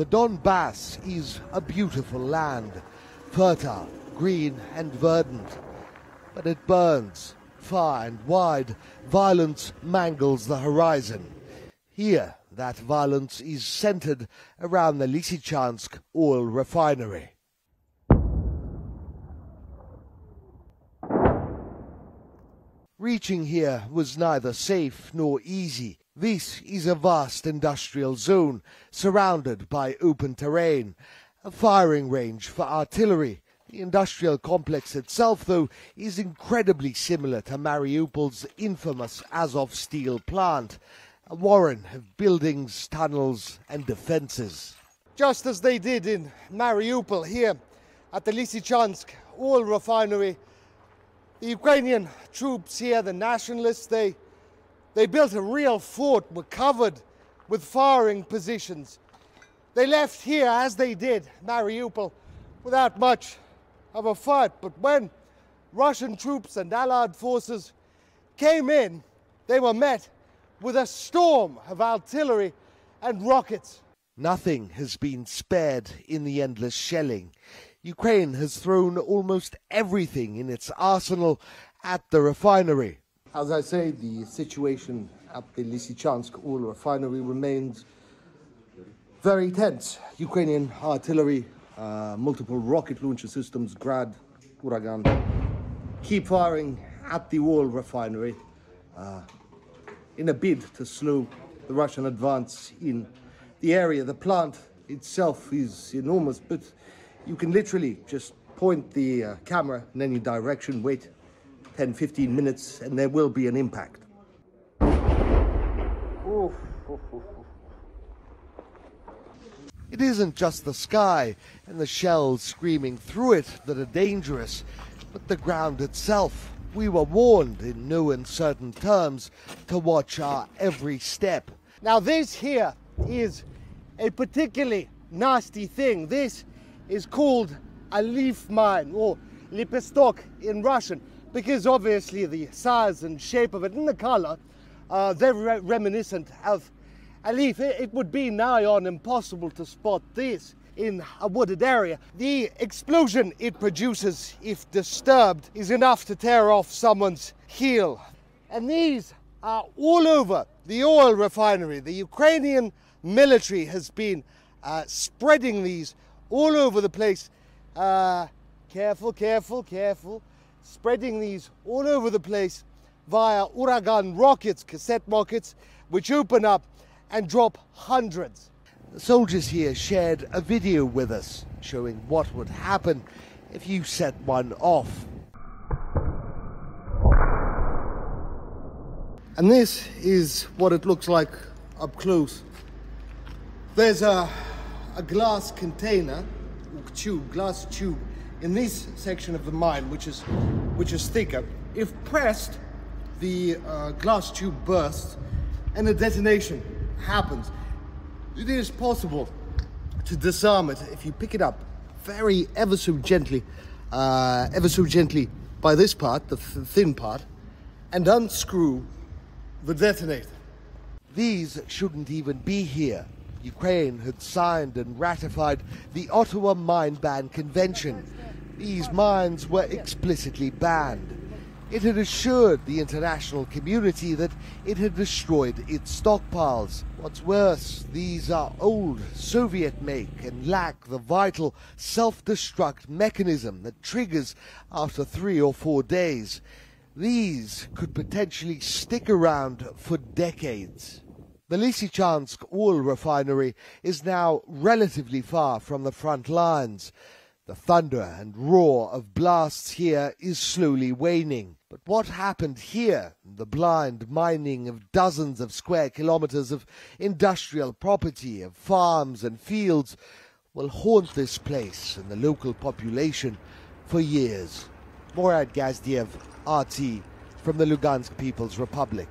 The Donbass is a beautiful land, fertile, green, and verdant. But it burns far and wide. Violence mangles the horizon. Here, that violence is centered around the Lysychansk oil refinery. Reaching here was neither safe nor easy. This is a vast industrial zone surrounded by open terrain, a firing range for artillery. The industrial complex itself, though, is incredibly similar to Mariupol's infamous Azov steel plant, a warren of buildings, tunnels, and defenses. Just as they did in Mariupol, here at the Lysychansk oil refinery, the Ukrainian troops here, the nationalists, they, they built a real fort, were covered with firing positions. They left here, as they did, Mariupol, without much of a fight. But when Russian troops and Allied forces came in, they were met with a storm of artillery and rockets. Nothing has been spared in the endless shelling. Ukraine has thrown almost everything in its arsenal at the refinery. As I say, the situation at the Lysychansk oil refinery remains very tense. Ukrainian artillery, uh, multiple rocket launcher systems, Grad, Uragan, keep firing at the oil refinery uh, in a bid to slow the Russian advance in the area. The plant itself is enormous, but you can literally just point the uh, camera in any direction, wait 10, 15 minutes, and there will be an impact. It isn't just the sky and the shells screaming through it that are dangerous, but the ground itself. We were warned in no uncertain terms to watch our every step. Now, this here is a particularly nasty thing. This is called a leaf mine or lepestok in Russian because obviously the size and shape of it and the color are very reminiscent of a leaf. It would be nigh on impossible to spot this in a wooded area. The explosion it produces, if disturbed, is enough to tear off someone's heel. And these are all over the oil refinery. The Ukrainian military has been uh, spreading these all over the place. Uh, careful, careful, careful. Spreading these all over the place via Uragan rockets, cassette rockets, which open up and drop hundreds. The soldiers here shared a video with us showing what would happen if you set one off. And this is what it looks like up close. There's a a glass container, or tube, glass tube, in this section of the mine, which is, which is thicker. If pressed, the uh, glass tube bursts and a detonation happens. It is possible to disarm it if you pick it up very ever so gently, uh, ever so gently by this part, the th thin part, and unscrew the detonator. These shouldn't even be here. Ukraine had signed and ratified the Ottawa Mine Ban Convention. These mines were explicitly banned. It had assured the international community that it had destroyed its stockpiles. What's worse, these are old Soviet make and lack the vital self destruct mechanism that triggers after three or four days. These could potentially stick around for decades. The Lysychansk oil refinery is now relatively far from the front lines. The thunder and roar of blasts here is slowly waning. But what happened here, the blind mining of dozens of square kilometers of industrial property, of farms and fields, will haunt this place and the local population for years. Murad Gazdiev, RT, from the Lugansk People's Republic.